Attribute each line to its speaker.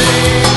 Speaker 1: say